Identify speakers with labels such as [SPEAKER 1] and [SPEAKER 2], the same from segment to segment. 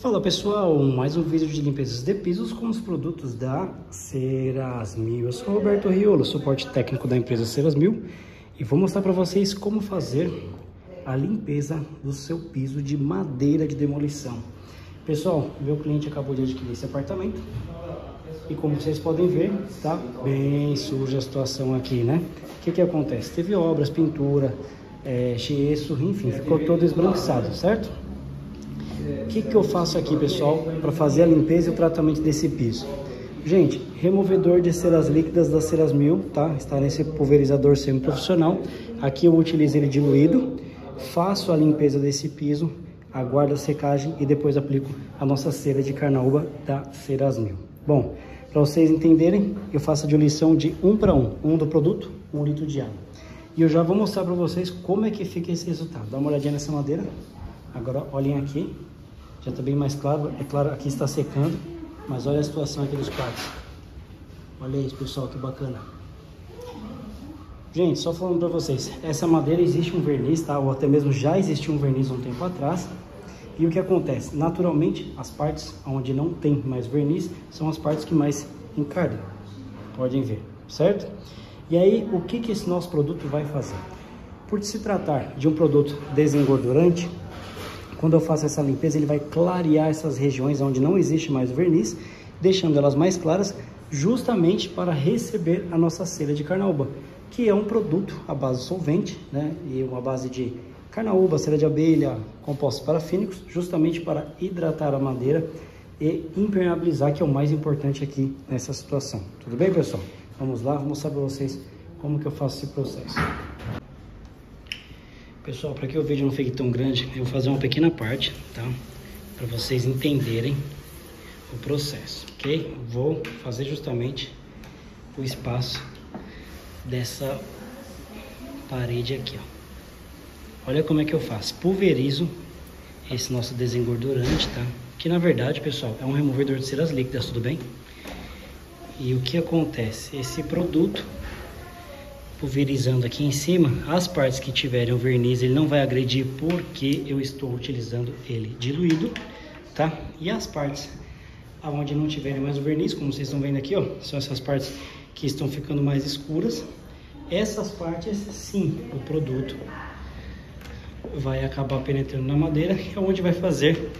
[SPEAKER 1] Fala pessoal, mais um vídeo de limpeza de pisos com os produtos da Cerasmil. Eu sou Roberto Riolo, suporte técnico da empresa Cerasmil e vou mostrar para vocês como fazer a limpeza do seu piso de madeira de demolição. Pessoal, meu cliente acabou de adquirir esse apartamento e como vocês podem ver, tá bem suja a situação aqui, né? O que que acontece? Teve obras, pintura, é, gesso, enfim, ficou todo esbranquiçado, certo? O que, que eu faço aqui, pessoal, para fazer a limpeza e o tratamento desse piso? Gente, removedor de ceras líquidas da Ceras Mil, tá? Está nesse pulverizador semi-profissional. Aqui eu utilizo ele diluído, faço a limpeza desse piso, aguardo a secagem e depois aplico a nossa cera de carnaúba da Ceras Mil. Bom, para vocês entenderem, eu faço a diluição de um para um, um do produto, um litro de água. E eu já vou mostrar para vocês como é que fica esse resultado. Dá uma olhadinha nessa madeira. Agora olhem aqui, já está bem mais claro. É claro, aqui está secando, mas olha a situação aqui dos quartos. Olha isso, pessoal, que bacana. Gente, só falando para vocês, essa madeira existe um verniz, tá? Ou até mesmo já existiu um verniz um tempo atrás. E o que acontece? Naturalmente, as partes onde não tem mais verniz são as partes que mais encardam. Podem ver, certo? E aí, o que, que esse nosso produto vai fazer? Por se tratar de um produto desengordurante, quando eu faço essa limpeza, ele vai clarear essas regiões onde não existe mais verniz, deixando elas mais claras, justamente para receber a nossa cera de carnaúba, que é um produto à base solvente, né, e uma base de carnaúba, cera de abelha, compostos parafínicos, justamente para hidratar a madeira e impermeabilizar, que é o mais importante aqui nessa situação. Tudo bem, pessoal? Vamos lá, vou mostrar para vocês como que eu faço esse processo. Pessoal, para que o vídeo não fique tão grande, eu vou fazer uma pequena parte, tá? Para vocês entenderem o processo, ok? Vou fazer justamente o espaço dessa parede aqui, ó. Olha como é que eu faço. Pulverizo esse nosso desengordurante, tá? Que na verdade, pessoal, é um removedor de ceras líquidas, tudo bem? E o que acontece? Esse produto pulverizando aqui em cima, as partes que tiverem o verniz ele não vai agredir porque eu estou utilizando ele diluído, tá? E as partes aonde não tiverem mais o verniz, como vocês estão vendo aqui, ó, são essas partes que estão ficando mais escuras. Essas partes, sim, o produto vai acabar penetrando na madeira, é onde vai fazer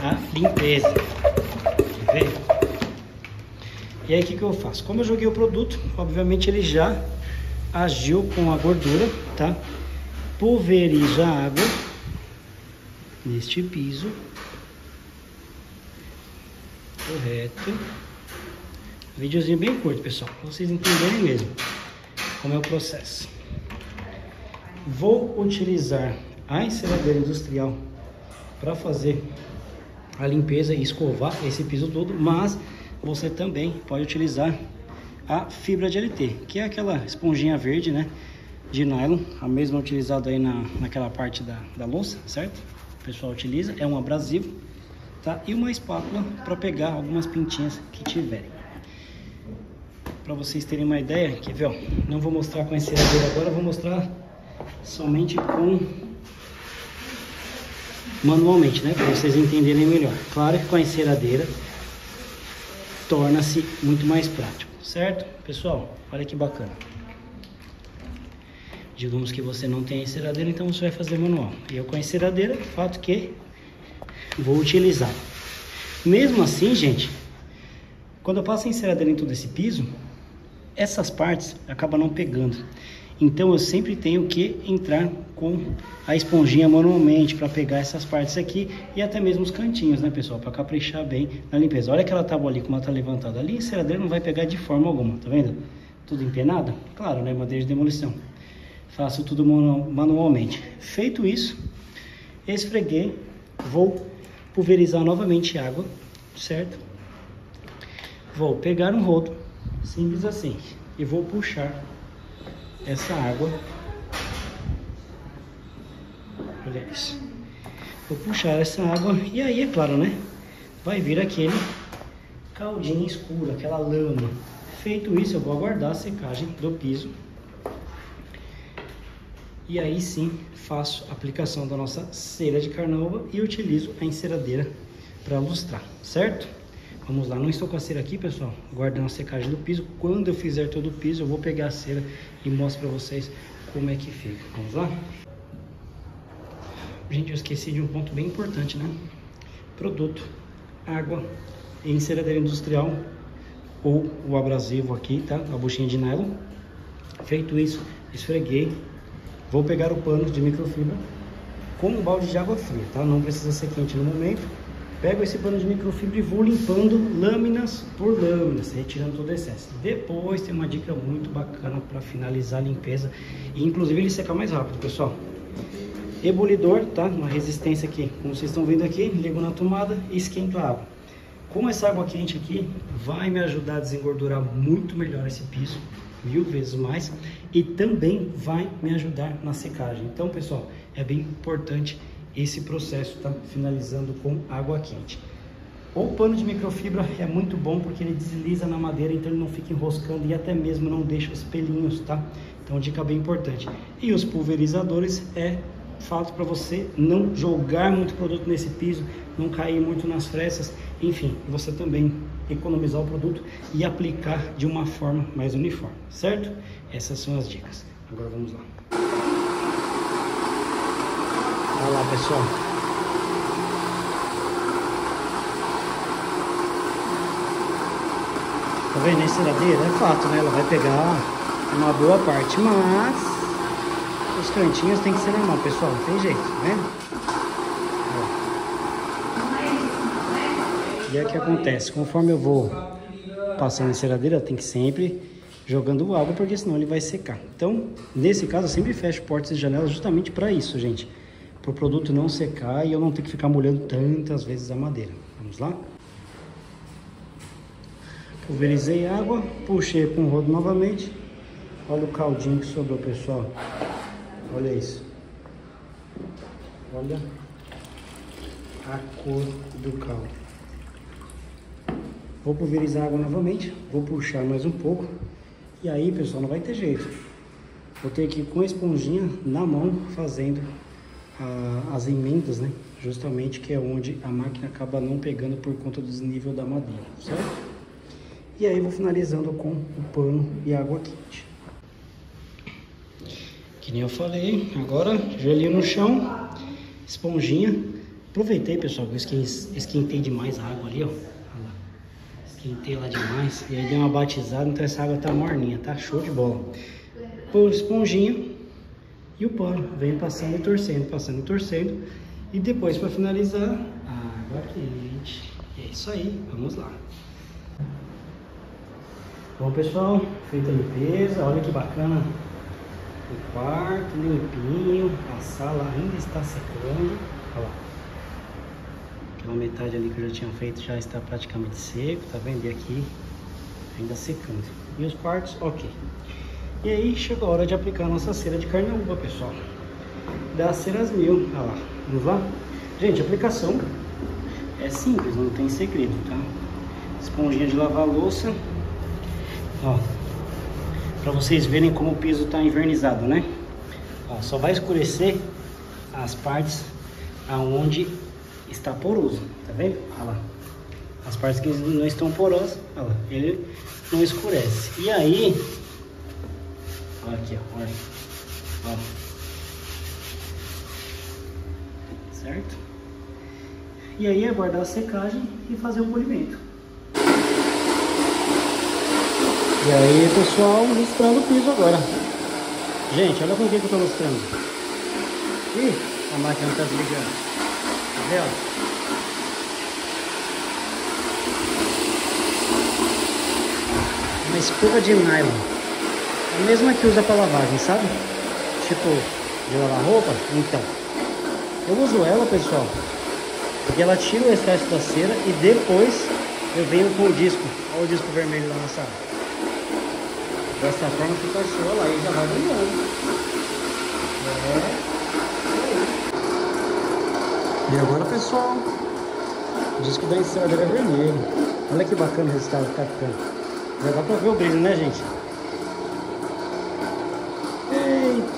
[SPEAKER 1] a limpeza. Ver? E aí, o que, que eu faço? Como eu joguei o produto, obviamente ele já agiu com a gordura, tá? Pulveriza a água neste piso. Correto. Videozinho bem curto, pessoal, pra vocês entenderem mesmo como é o processo. Vou utilizar a enceradeira industrial para fazer a limpeza e escovar esse piso todo, mas você também pode utilizar a fibra de LT, que é aquela esponjinha verde, né? De nylon, a mesma utilizada aí na, naquela parte da, da louça, certo? O pessoal utiliza, é um abrasivo, tá? E uma espátula para pegar algumas pintinhas que tiverem. Para vocês terem uma ideia, ver, ó? Não vou mostrar com a enceradeira agora, vou mostrar somente com manualmente, né? Para vocês entenderem melhor. Claro que com a enceradeira torna-se muito mais prático certo? Pessoal, olha que bacana. Digamos que você não tem enceradeira, então você vai fazer manual. E eu com a enceradeira, fato que vou utilizar. Mesmo assim, gente, quando eu passo a enceradeira em todo esse piso, essas partes acabam não pegando. Então eu sempre tenho que entrar com a esponjinha manualmente para pegar essas partes aqui e até mesmo os cantinhos, né, pessoal, para caprichar bem na limpeza. Olha aquela tábua ali como ela tá levantada ali, a enceradeira não vai pegar de forma alguma, tá vendo? Tudo empenada? Claro, né, madeira de demolição. Faço tudo manualmente. Feito isso, esfreguei, vou pulverizar novamente água, certo? Vou pegar um rodo, simples assim, e vou puxar essa água. Olha isso. Vou puxar essa água e aí, é claro, né? Vai vir aquele caldinho escuro, aquela lama. Feito isso, eu vou aguardar a secagem do piso. E aí sim, faço a aplicação da nossa cera de carnaúba e utilizo a enceradeira para lustrar, certo? Vamos lá, não estou com a cera aqui, pessoal, guardando a secagem do piso. Quando eu fizer todo o piso, eu vou pegar a cera e mostro para vocês como é que fica. Vamos lá? Gente, eu esqueci de um ponto bem importante, né? Produto, água e enceradeira industrial ou o abrasivo aqui, tá? A buchinha de nylon. Feito isso, esfreguei. Vou pegar o pano de microfibra com um balde de água fria, tá? Não precisa ser quente no momento. Pego esse pano de microfibra e vou limpando lâminas por lâminas, retirando todo o excesso. Depois tem uma dica muito bacana para finalizar a limpeza e inclusive ele secar mais rápido, pessoal. Ebulidor, tá? Uma resistência aqui, como vocês estão vendo aqui, ligo na tomada e esquento a água. Com essa água quente aqui, vai me ajudar a desengordurar muito melhor esse piso, mil vezes mais, e também vai me ajudar na secagem. Então, pessoal, é bem importante esse processo, tá? Finalizando com água quente. O pano de microfibra é muito bom porque ele desliza na madeira, então ele não fica enroscando e até mesmo não deixa os pelinhos, tá? Então, dica bem importante. E os pulverizadores é fato para você não jogar muito produto nesse piso, não cair muito nas frestas, enfim, você também economizar o produto e aplicar de uma forma mais uniforme, certo? Essas são as dicas. Agora vamos lá. Olha lá, pessoal. Tá vendo? Essa ladeira é fato, né? Ela vai pegar uma boa parte, mas os cantinhos tem que ser normal, pessoal. Não tem jeito, vendo? E é o que acontece, conforme eu vou passando a enceradeira, tem que sempre jogando água, porque senão ele vai secar. Então, nesse caso, eu sempre fecho portas e janelas justamente para isso, gente. Para o produto não secar e eu não ter que ficar molhando tantas vezes a madeira. Vamos lá? Pulverizei água, puxei com o rodo novamente. Olha o caldinho que sobrou, pessoal. Olha isso. Olha a cor do caldo. Vou pulverizar a água novamente, vou puxar mais um pouco. E aí, pessoal, não vai ter jeito. Vou ter que ir com a esponjinha na mão fazendo as emendas, né? Justamente que é onde a máquina acaba não pegando por conta do desnível da madeira, certo? E aí vou finalizando com o pano e água quente. Que nem eu falei, agora gelinho no chão, esponjinha. Aproveitei, pessoal, que eu esquentei demais a água ali, ó. Esquentei lá demais. E aí deu uma batizada, então essa água tá morninha, tá? Show de bola. Pôr esponjinha e o pano. Vem passando e torcendo, passando e torcendo. E depois, para finalizar, água quente. E é isso aí, vamos lá. Bom, pessoal, feita a limpeza. Olha que bacana o quarto limpinho. A sala ainda está secando. Olha lá. Aquela metade ali que eu já tinha feito já está praticamente seco, tá vendo? E aqui ainda secando. E os quartos, ok. E aí chegou a hora de aplicar a nossa cera de carnaúba, pessoal. Das ceras mil, olha lá, vamos lá? Gente, a aplicação é simples, não tem segredo, tá? Esponjinha de lavar louça, ó. Pra vocês verem como o piso tá invernizado, né? Ó, só vai escurecer as partes aonde está poroso, tá vendo? Olha lá. As partes que não estão porosas, olha lá, ele não escurece. E aí, olha aqui, ó, olha. Ó. Certo? E aí aguardar a secagem e fazer o polimento. E aí, pessoal, lustrando o piso agora. Gente, olha com quem que eu tô lustrando. Ih, a máquina tá desligando vê, ó. Uma escova de nylon. A mesma que usa para lavagem, sabe? Tipo, de lavar roupa. Então, eu uso ela, pessoal, porque ela tira o excesso da cera e depois eu venho com o disco. Olha o disco vermelho lá na sala. Dessa forma fica show lá e já vai brilhando. É. E agora, pessoal, o disco da enceradeira é vermelho. Olha que bacana o resultado que tá ficando. Já dá pra ver o brilho, né, gente?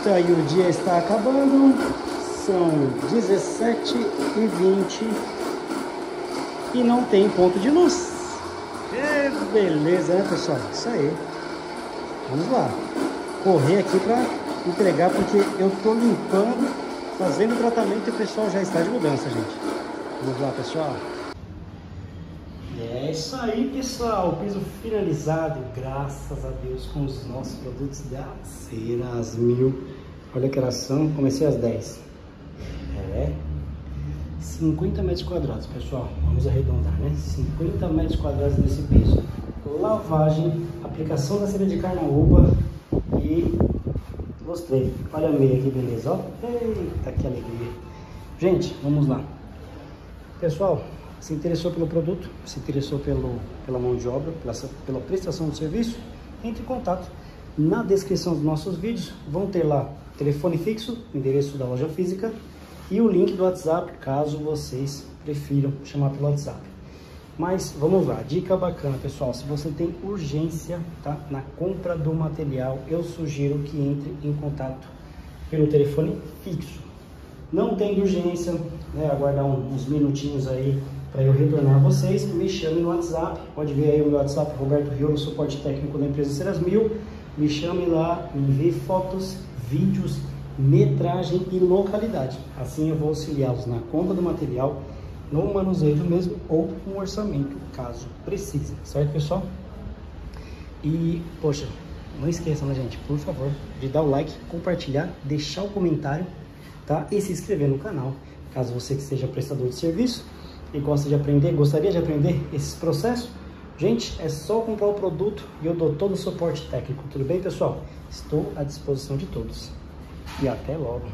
[SPEAKER 1] Eita, e o dia está acabando. São 17 e 20 e não tem ponto de luz. É beleza, né, pessoal? Isso aí. Vamos lá. Correr aqui para entregar, porque eu tô limpando, fazendo tratamento e o pessoal já está de mudança, gente. Vamos lá, pessoal. É isso aí, pessoal. Piso finalizado, graças a Deus, com os nossos produtos da Ceras Mil. Olha que são, comecei às 10. É, 50 metros quadrados, pessoal. Vamos arredondar, né? 50 metros quadrados nesse piso. Lavagem, aplicação da cera de carnaúba e mostrei. Olha a meia que beleza, ó. Eita, que alegria. Gente, vamos lá. Pessoal, se interessou pelo produto, se interessou pelo, pela mão de obra, pela, pela prestação do serviço, entre em contato. Na descrição dos nossos vídeos vão ter lá telefone fixo, endereço da loja física e o link do WhatsApp, caso vocês prefiram chamar pelo WhatsApp. Mas vamos lá, dica bacana pessoal, se você tem urgência tá, na compra do material, eu sugiro que entre em contato pelo telefone fixo. Não tem urgência, né, aguardar uns minutinhos aí para eu retornar a vocês, me chame no WhatsApp, pode ver aí o meu WhatsApp, Roberto Riolo, suporte técnico da empresa Ceras Mil, me chame lá, me envie fotos, vídeos, metragem e localidade. Assim eu vou auxiliá-los na compra do material, no manuseio mesmo ou um orçamento, caso precise, certo pessoal? E, poxa, não esqueçam, né gente, por favor, de dar o like, compartilhar, deixar o comentário, tá? E se inscrever no canal, caso você que seja prestador de serviço e gosta de aprender, gostaria de aprender esses processos, gente, é só comprar o produto e eu dou todo o suporte técnico, tudo bem pessoal? Estou à disposição de todos e até logo.